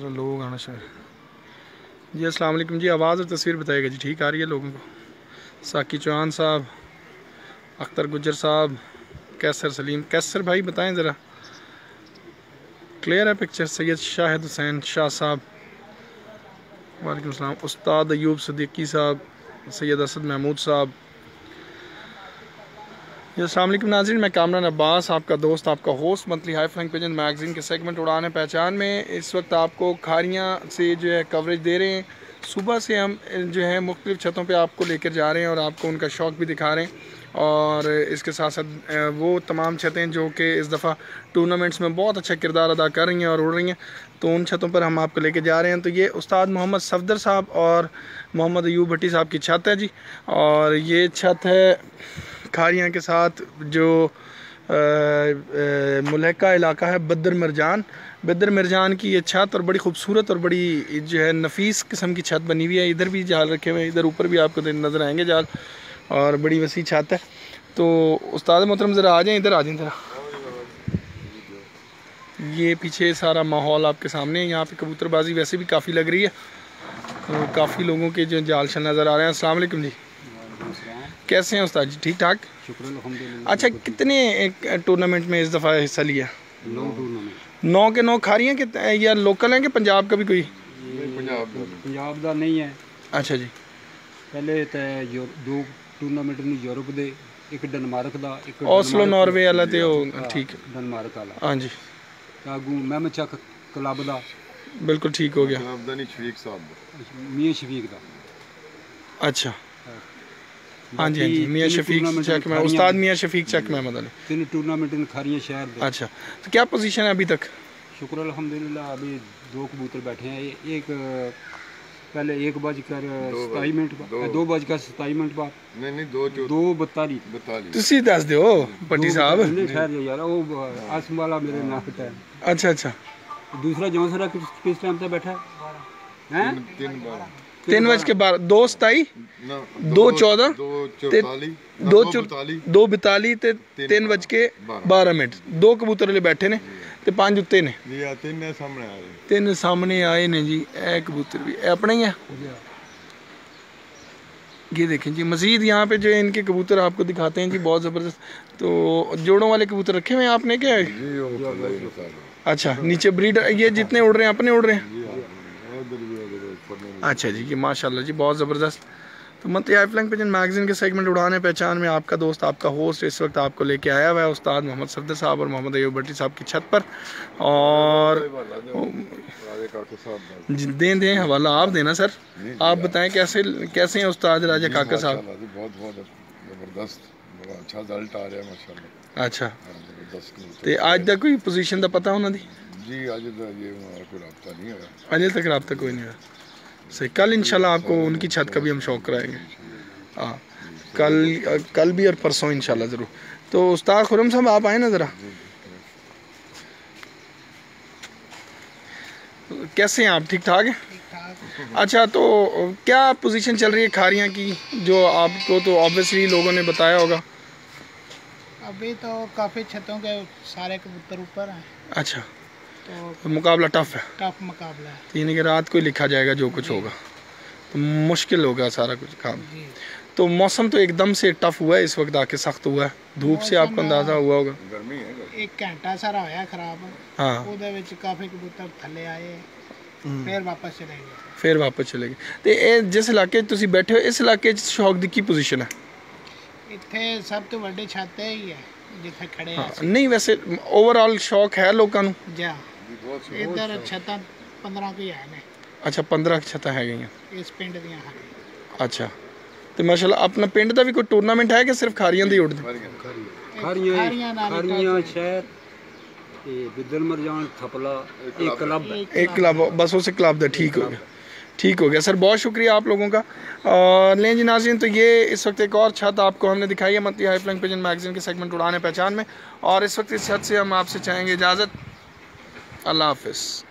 ذرا لوگ آنا شاید۔ جی السلام علیکم۔ جی آواز اور تصویر بتائے گا۔ جی ٹھیک آ رہی ہے لوگوں کو۔ ساکی چوہان صاحب، اختر گجر صاحب کیسر سلیم۔ کیسر بھائی، بتائیں ذرا۔ کلیئر ہے پکچر سید شاہد حسین شاہ صاحب۔ وعلیکم السلام۔ استاد ایوب صدیقی صاحب، سید اسد محمود صاحب۔ جی السلام علیکم ناظرین، میں کامران عباس، آپ کا دوست، آپ کا host monthly high flying pigeon magazine کے سیگمنٹ اڑانے پہچان میں اس وقت آپ کو کھاریاں سے جو ہے کوریج دے رہے ہیں۔ صبح سے ہم جو ہے مختلف چھتوں پہ آپ کو لے کر جا رہے ہیں اور آپ کو ان کا شوق بھی دکھا رہے ہیں۔ اور اس کے ساتھ ساتھ وہ تمام چھتیں جو کہ اس دفعہ ٹورنامنٹس میں بہت اچھا کردار ادا کر رہی ہیں اور اڑ رہی ہیں، تو ان چھتوں پر ہم آپ کو لے کے جا رہے ہیں۔ تو یہ استاد محمد صفدر صاحب اور محمد ایوب بھٹی صاحب کی چھت ہے جی۔ اور یہ چھت ہے کھاریاں کے ساتھ جو ملحقہ علاقہ ہے بدر مرجان۔ بدر مرجان کی یہ چھت اور بڑی خوبصورت اور بڑی جو ہے نفیس قسم کی چھت بنی ہوئی ہے۔ ادھر بھی جال رکھے ہوئے ہیں، ادھر اوپر بھی آپ کو نظر آئیں گے جال۔ اور بڑی وسیع چھت ہے۔ تو استاد محترم ذرا آ جائیں، ادھر آ جائیں ذرا۔ یہ پیچھے سارا ماحول آپ کے سامنے ہے۔ یہاں پہ کبوتر بازی ویسے بھی کافی لگ رہی ہے۔ تو کافی لوگوں کے جو جال شل نظر آ رہے ہیں۔ السلام علیکم جی۔ کیسے ہیں استاد جی؟ ٹھیک ٹھاک؟ اچھا کتنے ٹورنامنٹ میں اس دفعہ حصہ لیا؟ نو کے نو کھاریاں ہیں یا لوکل ہیں کہ پنجاب کا بھی کوئی؟ پنجاب دا نہیں ہے۔ اچھا جی۔ پہلے تے دو ٹورنامنٹ نے یورپ دے ایک ڈنمارک دا ایک اوسلو ناروے والا تے وہ ٹھیک۔ ڈنمارک والا۔ ہاں جی۔ اگوں محمد چک کلب دا۔ بالکل ٹھیک ہو گیا۔ میاں شفیق دا۔ اچھا۔ ہاں جی ہاں جی میاں شفیق چک میں استاد میاں شفیق چک محمد علی تین ٹورنامنٹ نے کھاریاں شہر دے۔ اچھا تو کیا پوزیشن ہے ابھی تک؟ شکر الحمدللہ ابھی دو کبوتر بیٹھے ہیں۔ ایک پہلے ایک بج کر ستائی منٹ بعد دو بج کر ستائی منٹ بعد۔ نہیں نہیں دو جو دو بتالی بتالی تسی دس دیو پٹی صاحب۔ نہیں ٹھہر جا یار وہ آسم والا میرے ناک تے اچھا اچھا۔ دوسرا جون سرا کس ٹائم تے بیٹھا ہے؟ ہیں تین بارہ تین بج کے بارہ دو ستائی؟ دو چودہ؟ دو بتالی تے تین بج کے بارہ۔ منٹ۔ دو کبوتر والے بیٹھے نے تے پانچ اتنے نے۔ تین نے سامنے آئے۔ نے جی اے کبوتر بھی۔ اے اپنے ہی ہیں؟ یہ دیکھیں جی مزید یہاں پہ جو ان کے کبوتر آپ کو دکھاتے ہیں جی بہت زبردست۔ تو جوڑوں والے کبوتر رکھے ہوئے ہیں آپ نے کیا ہے؟ جی اچھا نیچے بریڈر یہ جتنے اڑ رہے ہیں اپنے اڑ رہے ہیں جی ہاں ادھر بھی ادھر اوپر میں اچھا جی ماشاء اللہ جی بہت زبردست۔ تو month high flying pigeon magazine کے سیگمنٹ اڑانے پہچان میں آپ کا دوست آپ کا ہوسٹ اس وقت آپ کو لے کے آیا ہوا ہے استاد محمد صفدر صاحب اور محمد ایوب بٹی صاحب کی چھت پر۔ اور جی، دیں دیں حوالہ آپ دینا سر۔ آپ بتائیں کیسے کیسے ہیں استاد راجہ کاکا صاحب؟ ماشاءاللہ جی بہت بہت زبردست بڑا اچھا رزلٹ آ رہا ہے ماشاءاللہ۔ اچھا۔ زبردست کبوتر۔ تے آج تک کوئی پوزیشن دا پتہ ہونا دی؟ جی آج تو یہ ہمارا کوئی رابطہ نہیں ہے صحیح کل انشاءاللہ آپ کو ان کی چھت کا بھی ہم شوق کرائیں گے۔ ہاں کل کل بھی اور پرسوں انشاءاللہ ضرور۔ تو استاد خرم صاحب آپ آئیں نا ذرا۔ کیسے ہیں آپ؟ ٹھیک ٹھاک ہیں؟ اچھا تو کیا پوزیشن چل رہی ہے کھاریاں کی؟ جو آپ کو تو آبویسلی لوگوں نے بتایا ہوگا۔ ابھی تو کافی چھتوں کے سارے کبوتر اوپر ہیں۔ اچھا۔ تو مقابلہ ٹف ہے ٹف مقابلہ ہے یعنی کہ رات کو ہی لکھا جائے گا جو کچھ ہوگا تو مشکل ہوگا سارا کچھ کام جی تو موسم تو ایک دم سے ٹف ہوا ہے اس وقت آ کے سخت ہوا ہے دھوپ سے آپ کو اندازہ ہوا ہوگا گرمی ہے ایک گھنٹہ سارا ہویا خراب ہاں ਉਹਦੇ ਵਿੱਚ ਕਾਫੀ ਕਬੂਤਰ ਥੱਲੇ ਆਏ ਫਿਰ ਵਾਪਸ ਚਲੇ ਗਏ ਫਿਰ ਵਾਪਸ ਚਲੇ ਗਏ ਤੇ ਇਹ ਜਿਸ ਇਲਾਕੇ 'ਚ ਤੁਸੀਂ ਬੈਠੇ ਹੋ ਇਸ ਇਲਾਕੇ 'ਚ ਸ਼ੌਕ ਦੀ ਕੀ ਪੋਜੀਸ਼ਨ ਹੈ ਇੱਥੇ ਸਭ ਤੋਂ ਵੱਡੀ ਛੱਤ ਇਹ ਹੀ ਹੈ ਜਿੱਥੇ ਖੜੇ ਆ ਹਾਂ, ਨਹੀਂ ਵੈਸੇ ਓਵਰਆਲ ਸ਼ੌਕ ਹੈ ਲੋਕਾਂ ਨੂੰ ਜਾ ਬਹੁਤ ਸੀ ਇੱਧਰ ਛੱਤਾਂ 15 ਕੋਈ ਹੈ ਨੇ ਅੱਛਾ 15 ਕੁ ਛੱਤਾਂ ਹੈਗੀਆਂ ਇਸ ਪਿੰਡ ਦੀਆਂ ਹਨ ਅੱਛਾ ਤੇ ਮਾਸ਼ਾਅੱਲਾ ਆਪਣਾ ਪਿੰਡ ਦਾ ਵੀ ਕੋਈ ਟੂਰਨਾਮੈਂਟ ਹੈ ਕਿ ਸਿਰਫ ਖਾਰੀਆਂ ਦੇ ਹੀ ਉੱਡਦੇ ਖਾਰੀਆਂ ਖਾਰੀਆਂ ਨਾਲ ਹੀ ਖਾਰੀਆਂ ਸ਼ਹਿਰ ਤੇ ਬਿੱਦਲ ਮਰਜਾਨ ਥਪਲਾ ਇੱਕ ਕਲੱਬ ਹੈ ایک کلب بس اسے کلب دا ٹھیک ہو گیا ٹھیک ہو گیا سر بہت شکریہ آپ لوگوں کا اور لیں جی ناظرین تو یہ اس وقت ایک اور چھت آپ کو ہم نے دکھائی ہے monthly high flying pigeon magazine کے سیگمنٹ اڑانے پہچان میں اور اس وقت اس چھت سے ہم آپ سے چاہیں گے اجازت اللہ حافظ